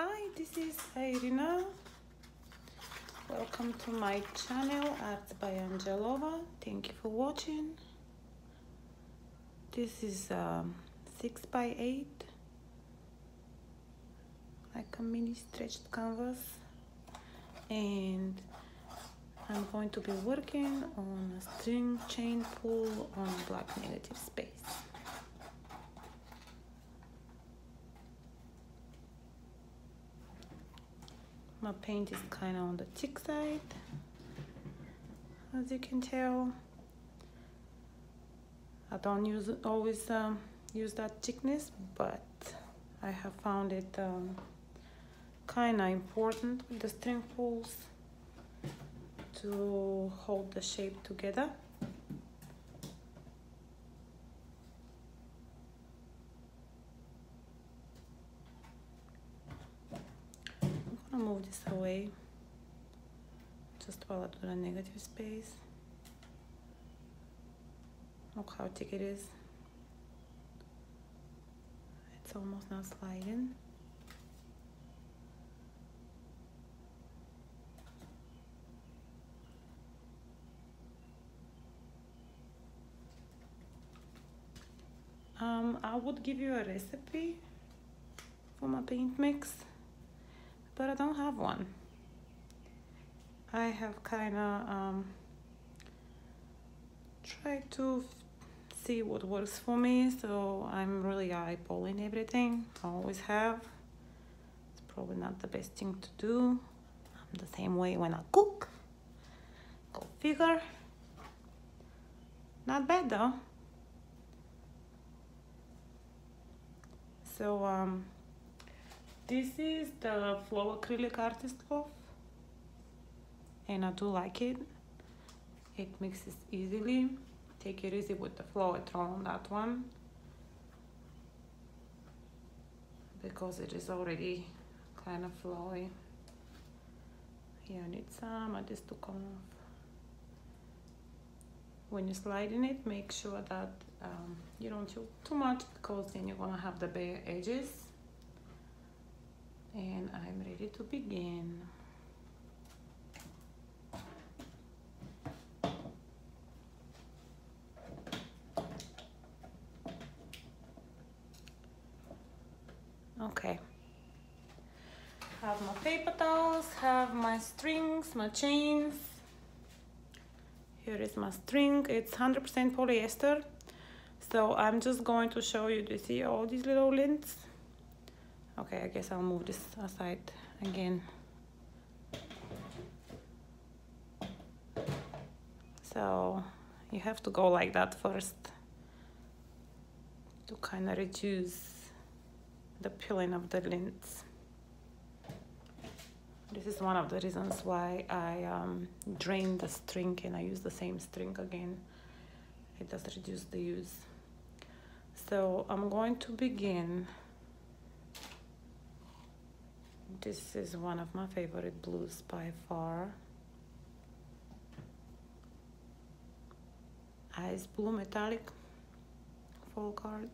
Hi, this is Irina. Welcome to my channel Arts by Angelova. Thank you for watching. This is um, 6 by 8 like a mini stretched canvas and I'm going to be working on a string chain pull on black negative space. My paint is kind of on the thick side, as you can tell. I don't use always um, use that thickness, but I have found it um, kind of important with the string pulls to hold the shape together. I'm gonna move this away just while I do the negative space. Look how thick it is. It's almost not sliding. Um, I would give you a recipe for my paint mix, but I don't have one. I have kind of um, tried to see what works for me, so I'm really eyeballing everything. I always have. It's probably not the best thing to do. I'm the same way when I cook. Go figure. Not bad though. So um, this is the Flow Acrylic Artist Loft and I do like it. It mixes easily. Take it easy with the Floetrol on that one because it is already kind of flowy. Here I need some of this to come off. When you're sliding it, make sure that um, you don't choke too much because then you're gonna have the bare edges and I'm ready to begin. Okay. Have my paper towels have my strings my chains. Here is my string. It's 100% polyester. So I'm just going to show you to see all these little lengths okay I guess I'll move this aside again. So you have to go like that first to kind of reduce the peeling of the lint. this is one of the reasons why I um, drain the string and I use the same string again. It does reduce the use. So I'm going to begin this is one of my favorite blues by far. Ah, Ice blue metallic folk art.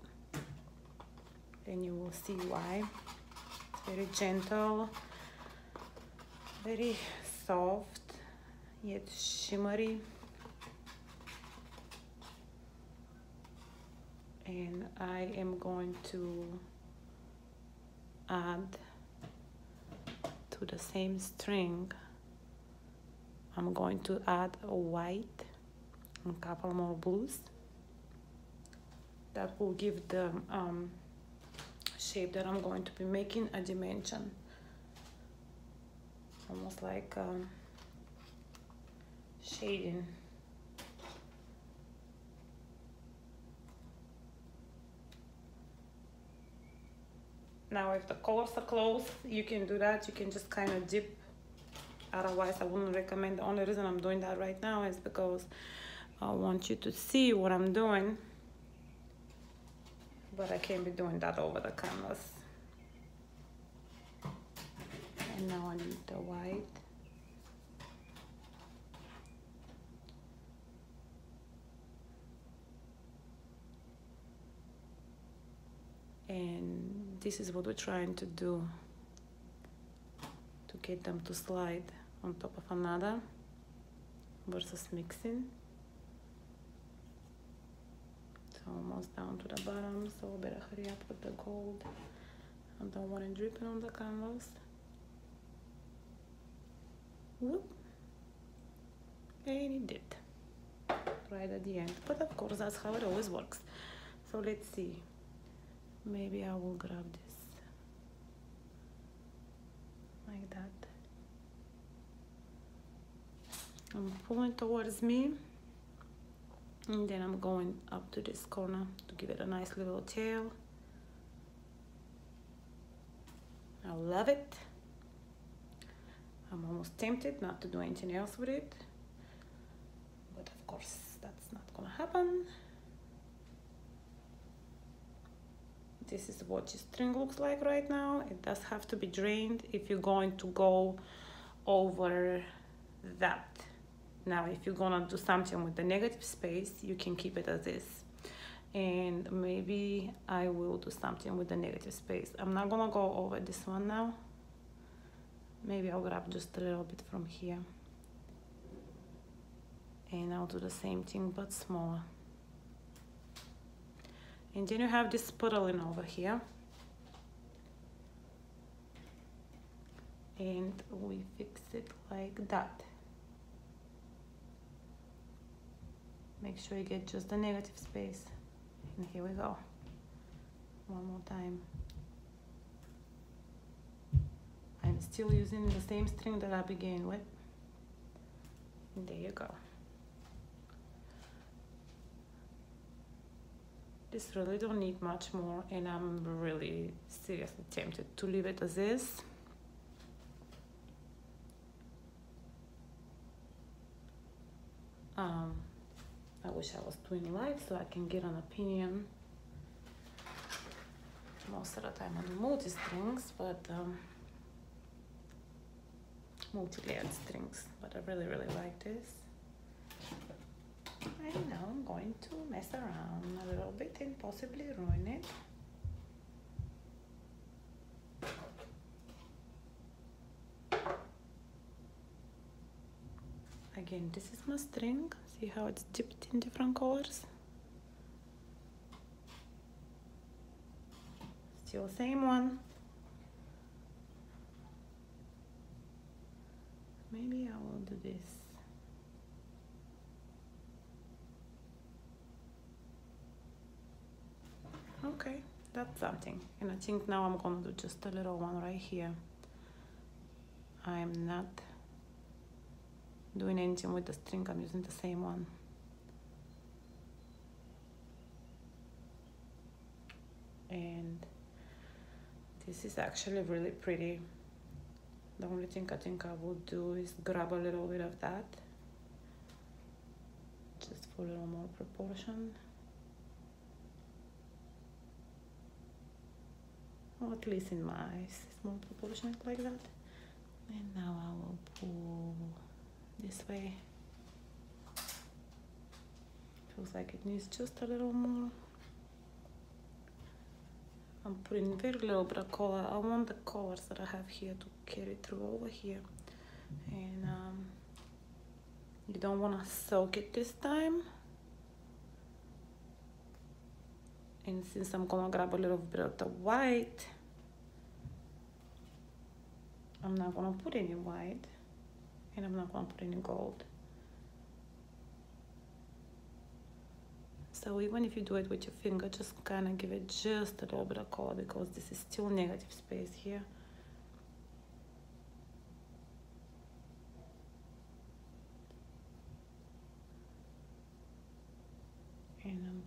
And you will see why. It's very gentle very soft yet shimmery. And I am going to add to the same string I'm going to add a white and a couple more blues. That will give the um, shape that I'm going to be making a dimension. Almost like um, shading now if the colors are close you can do that. You can just kind of dip. Otherwise I wouldn't recommend. The only reason I'm doing that right now is because I want you to see what I'm doing. But I can't be doing that over the canvas and now I need the white. And this is what we're trying to do to get them to slide on top of another versus mixing. So almost down to the bottom, so better hurry up with the gold. I don't want it dripping on the canvas. Whoop. And it did. Right at the end. But of course, that's how it always works. So let's see. Maybe I will grab this like that. I'm pulling towards me and then I'm going up to this corner to give it a nice little tail. I love it. I'm almost tempted not to do anything else with it. But of course, that's not gonna happen. This is what your string looks like right now. It does have to be drained if you're going to go over that. Now, if you're gonna do something with the negative space, you can keep it as is. And maybe I will do something with the negative space. I'm not gonna go over this one now maybe I'll grab just a little bit from here and I'll do the same thing but smaller and then you have this puddling over here. And we fix it like that. Make sure you get just the negative space. And here we go. One more time. I'm still using the same string that I began with. And there you go. This really don't need much more and I'm really seriously tempted to leave it as is. Um, I wish I was doing live so I can get an opinion. Most of the time I do multi-strings, but um, multi-layered strings, but I really, really like this. And now I'm going to mess around a little bit and possibly ruin it. Again, this is my string. See how it's dipped in different colors? Still same one. maybe I will do this okay that's something. And I think now I'm gonna do just a little one right here. I'm not doing anything with the string I'm using the same one. And this is actually really pretty. The only thing I think I will do is grab a little bit of that just for a little more proportion at least in my eyes it's more proportionate like that and now I will pull this way feels like it needs just a little more I'm putting very little bit of color. I want the colors that I have here to carry through over here. And um, you don't want to soak it this time. And since I'm gonna grab a little bit of the white, I'm not gonna put any white and I'm not gonna put any gold. So even if you do it with your finger, just kind of give it just a little bit of color because this is still negative space here. And I'm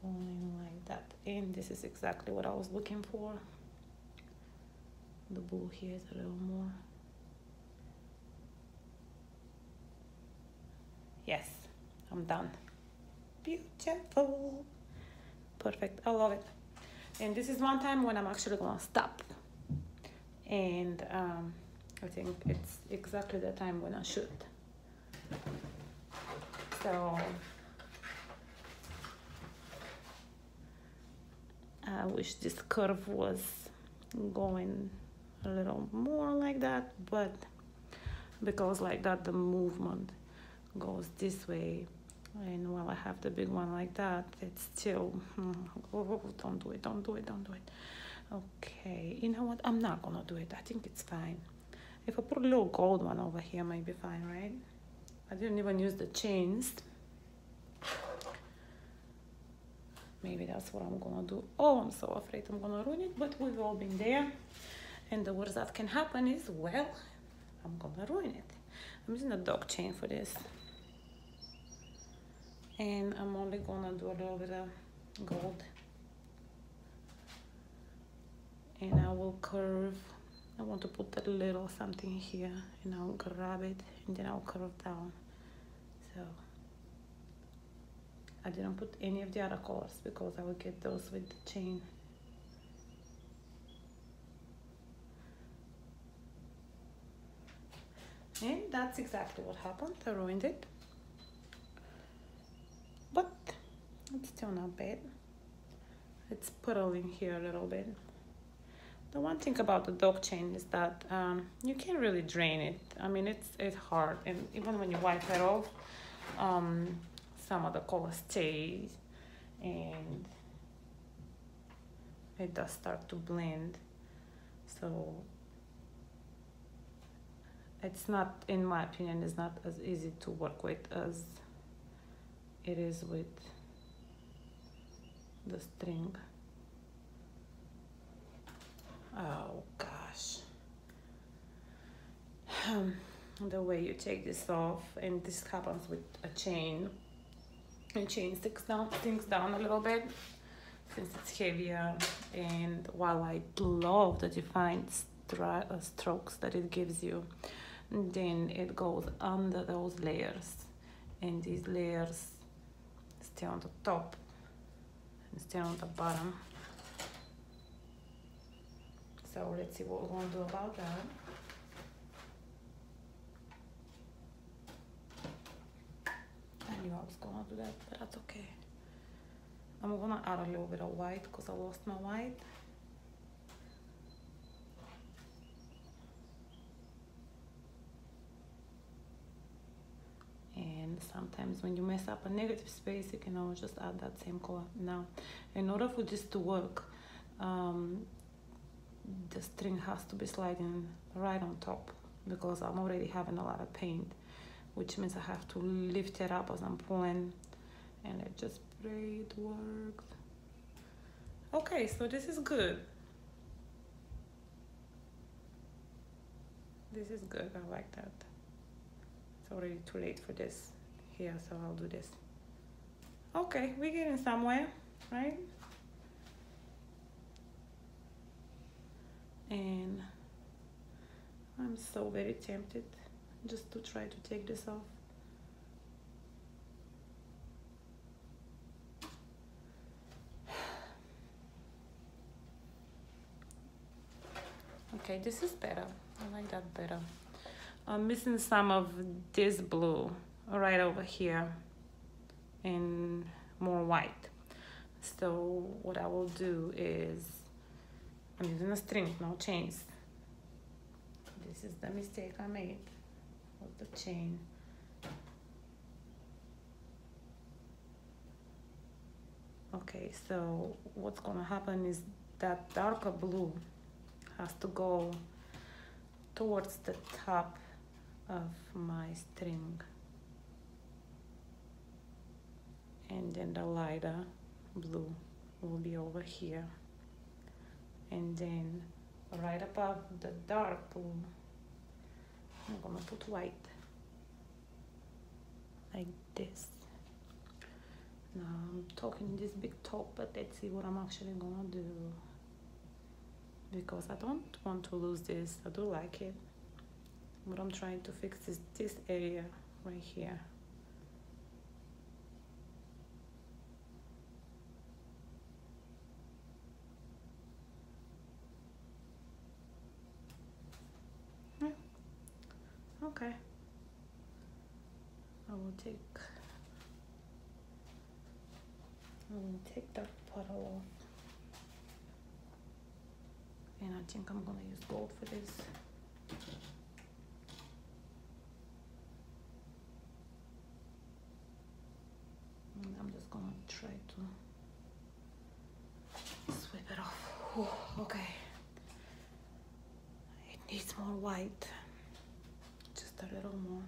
pulling like that. And this is exactly what I was looking for. The bull here is a little more. Yes, I'm done. Beautiful. Perfect. I love it. And this is one time when i'm actually gonna stop. And um, i think it's exactly the time when i should. So i wish this curve was going a little more like that but because like that the movement goes this way and while I have the big one like that it's still hmm, oh, oh, don't do it don't do it don't do it. Okay you know what? I'm not gonna do it. I think it's fine. If I put a little gold one over here might be fine right? I didn't even use the chains. Maybe that's what I'm gonna do. Oh I'm so afraid I'm gonna ruin it but we've all been there and the worst that can happen is well I'm gonna ruin it. I'm using a dog chain for this. And I'm only gonna do a little bit of gold. And I will curve I want to put a little something here and I'll grab it and then I'll curve down. So I didn't put any of the other colors because I will get those with the chain and that's exactly what happened. I ruined it. But it's still not bad. It's puddling here a little bit. The one thing about the dog chain is that um, you can't really drain it. I mean it's it's hard. And even when you wipe it off um, some of the color stays and it does start to blend. So it's not in my opinion it's not as easy to work with as it is with the string. Oh gosh. Um, the way you take this off and this happens with a chain. And chain sticks down things down a little bit since it's heavier and while I love the defined uh, strokes that it gives you then it goes under those layers. And these layers stay on the top and stay on the bottom. So let's see what we're going to do about that. I knew I was going to do that but that's okay. I'm gonna add a little bit of white because I lost my white and sometimes when you mess up a negative space you can always just add that same color. Now in order for this to work um, the string has to be sliding right on top because I'm already having a lot of paint which means I have to lift it up as I'm pulling. And it just pray it works. Okay so this is good. This is good. I like that. It's already too late for this here so I'll do this. Okay we're getting somewhere right? And I'm so very tempted just to try to take this off. Okay this is better. I like that better. I'm missing some of this blue right over here in more white. So what I will do is I'm using a string no chains. This is the mistake I made with the chain. Okay so what's gonna happen is that darker blue has to go towards the top of my string and then the lighter blue will be over here. And then right above the dark blue I'm gonna put white like this. Now I'm talking this big talk but let's see what I'm actually gonna do. Because I don't want to lose this. I do like it. What I'm trying to fix is this area right here yeah. okay I will take I will take that puddle off and I think I'm gonna use gold for this And I'm just gonna try to sweep it off. Whew, okay. It needs more white. Just a little more.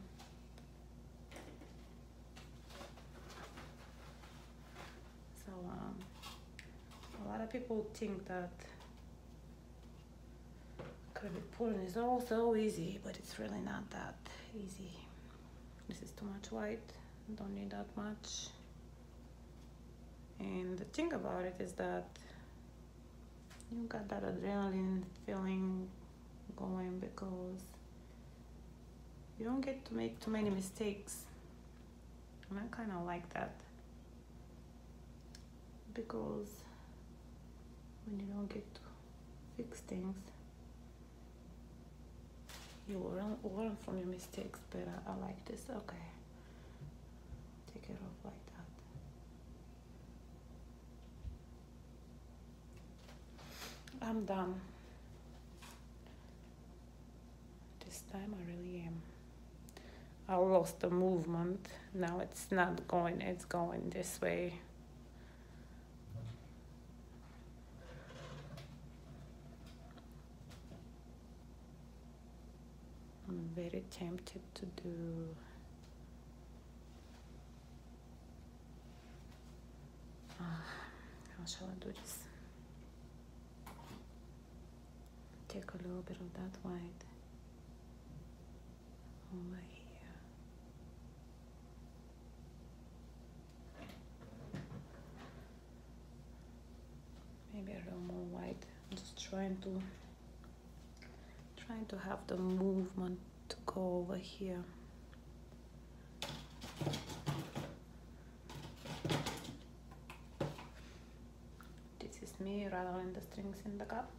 So um, a lot of people think that acrylic pouring is all so easy, but it's really not that easy. This is too much white. Don't need that much. And the thing about it is that you got that adrenaline feeling going because you don't get to make too many mistakes. And I kind of like that because when you don't get to fix things, you learn, learn from your mistakes better. I like this. Okay. Take it off like that. I'm done. This time I really am. I lost the movement. Now it's not going, it's going this way. I'm very tempted to do uh, how shall I do this? Take a little bit of that white over here. Maybe a little more white. I'm just trying to trying to have the movement go over here. This is me rattling the strings in the cup.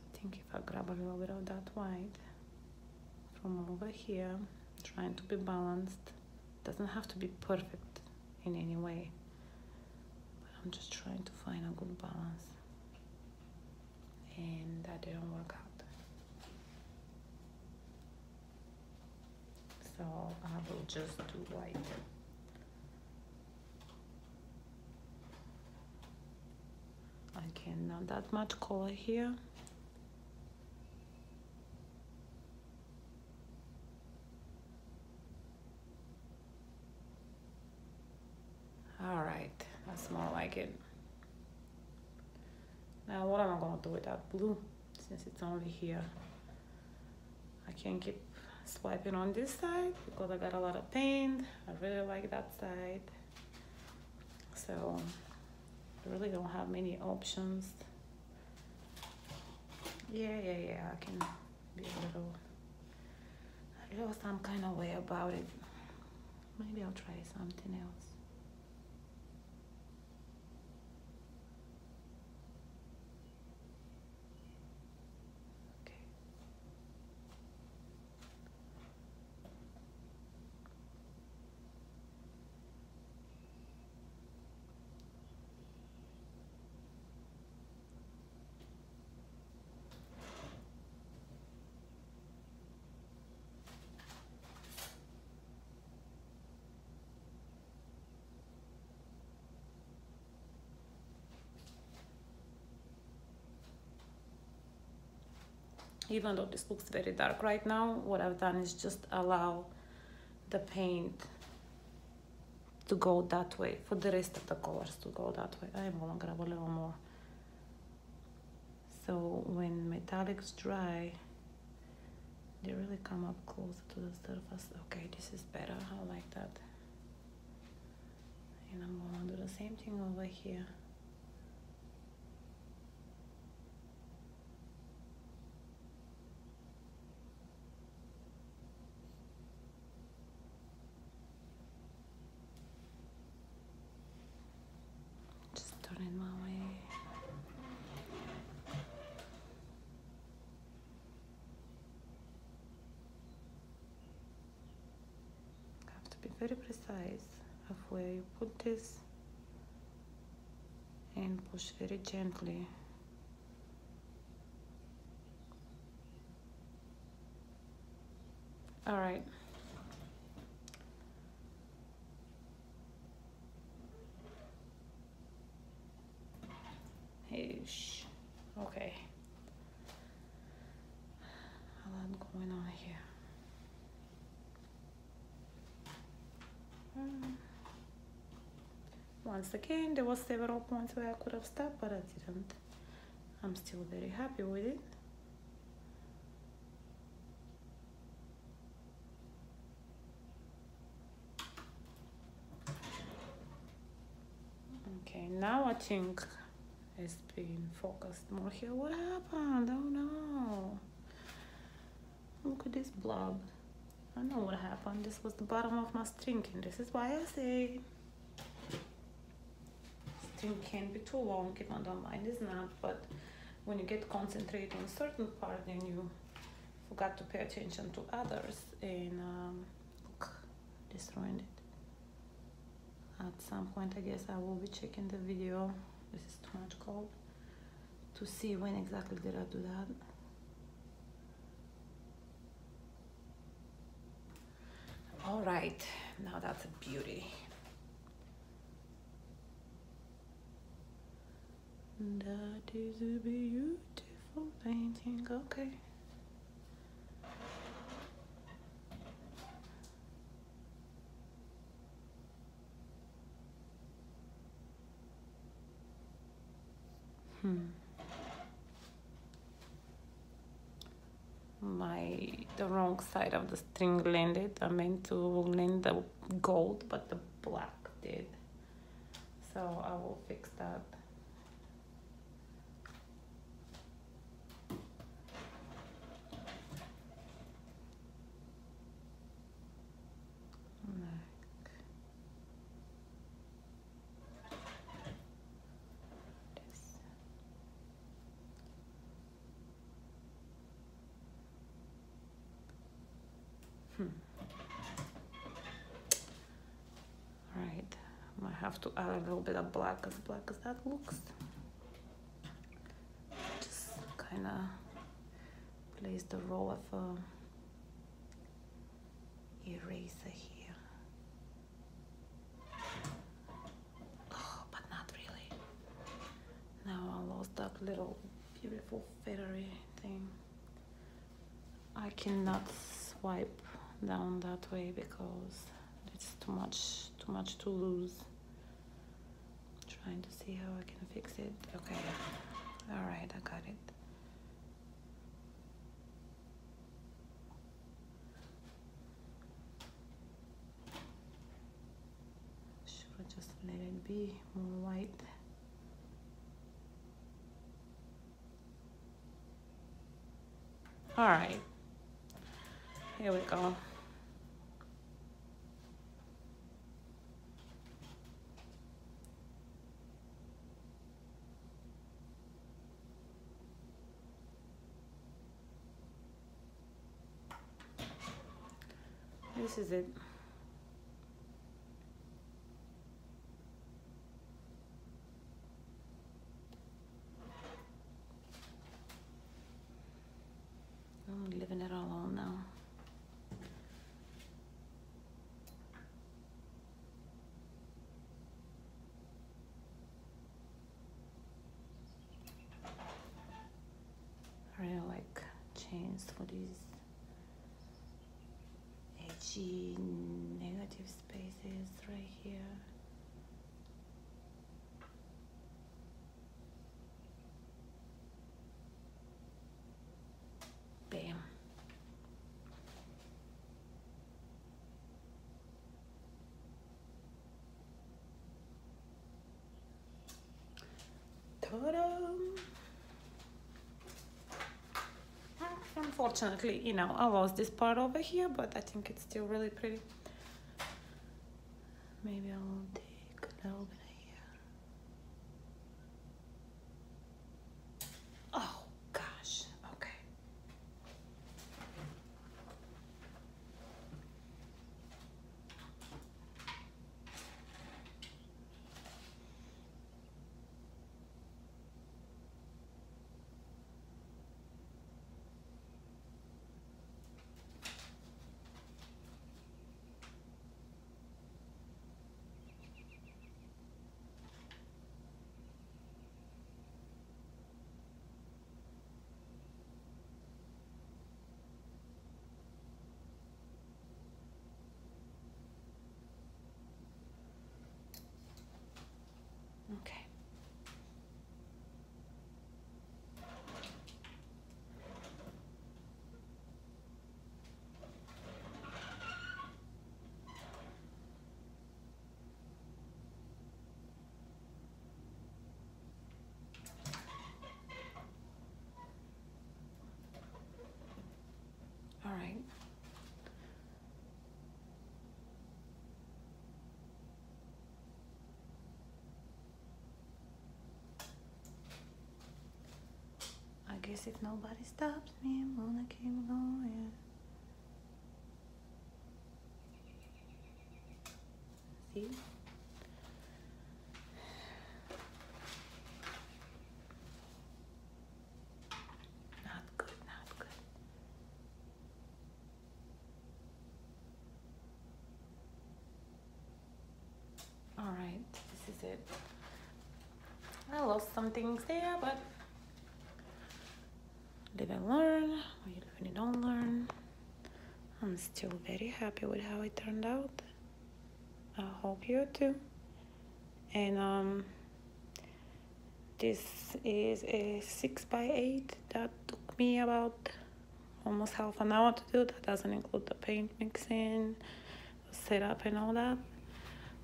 I think if I grab a little bit of that white over here, trying to be balanced, doesn't have to be perfect in any way, but I'm just trying to find a good balance, and that didn't work out. So I will just do white. Again, not that much color here. All right, it. Now what am I gonna do with that blue since it's only here? I can't keep swiping on this side because I got a lot of paint. I really like that side. So I really don't have many options. Yeah, yeah, yeah, I can be a little, a little some kind of way about it. Maybe I'll try something else. Even though this looks very dark right now what I've done is just allow the paint to go that way for the rest of the colors to go that way. I'm gonna grab a little more so when metallics dry they really come up closer to the surface. Okay this is better. I like that. And I'm gonna do the same thing over here in my way. Very precise of where you put this and push very gently. All right Ish. okay a lot going on here Hmm. Once again, there was several points where I could have stopped, but I didn't. I'm still very happy with it. Okay, now I think it's been focused more here. What happened? Oh no. Look at this blob. I know what happened. This was the bottom of my string and this is why I say string can be too long even though mind is not but when you get concentrated on certain part then you forgot to pay attention to others and um, look, this ruined it. At some point I guess I will be checking the video. This is too much cold to see when exactly did I do that. All right, now that's a beauty. That is a beautiful painting. Okay. Hmm. my the wrong side of the string landed. I meant to land the gold, but the black did. So I will fix that. Have to add a little bit of black as black as that looks just kind of place the roll of a eraser here. Oh, but not really. Now I lost that little beautiful feathery thing. I cannot swipe down that way because it's too much too much to lose trying to see how I can fix it. Okay. All right, I got it. Should I just let it be more white? All right. Here we go. This is it. I'm living it all alone now I really like chains for these negative spaces right here. Bam. Ta-da! Unfortunately you know I lost this part over here but I think it's still really pretty. Maybe I'll take a little bit oh gosh okay guess if nobody stops me, I'm gonna keep going. See? Not good, not good. All right, this is it. I lost some things there, but live and learn. Or you live and you don't learn. I'm still very happy with how it turned out. I hope you too. And um, this is a six by eight that took me about almost half an hour to do. That doesn't include the paint mixing, setup, and all that.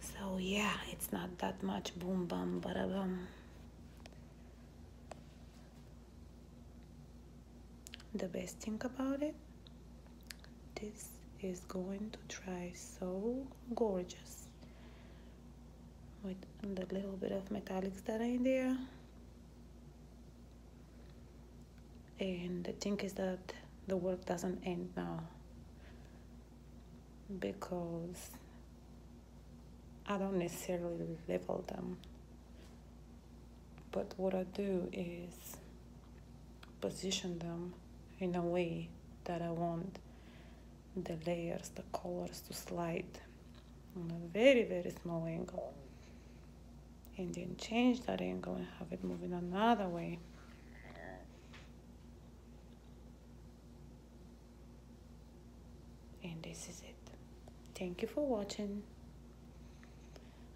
So yeah, it's not that much boom bum bada bum. The best thing about it, this is going to try so gorgeous with the little bit of metallics that are in there. And the thing is that the work doesn't end now because I don't necessarily level them. But what I do is position them in a way that I want the layers, the colors to slide on a very, very small angle. And then change that angle and have it moving another way. And this is it. Thank you for watching.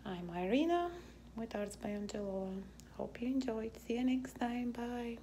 I'm Irina with Arts by Angelova. Hope you enjoyed. See you next time. Bye.